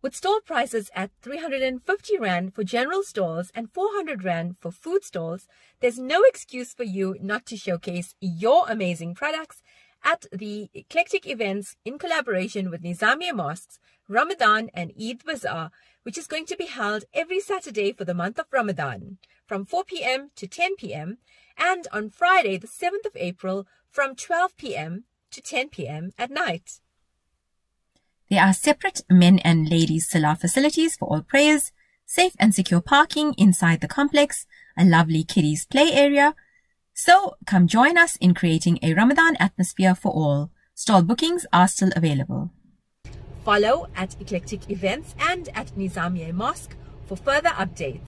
With stall prices at 350 Rand for general stalls and 400 Rand for food stalls, there's no excuse for you not to showcase your amazing products at the eclectic events in collaboration with Nizamiye Mosques, Ramadan and Eid Bazaar, which is going to be held every Saturday for the month of Ramadan from 4 p.m. to 10 p.m. and on Friday, the 7th of April from 12 p.m. to 10 p.m. at night. There are separate men and ladies Salah facilities for all prayers, safe and secure parking inside the complex, a lovely kiddies play area. So come join us in creating a Ramadan atmosphere for all. Stall bookings are still available. Follow at Eclectic Events and at Nizamiye Mosque for further updates.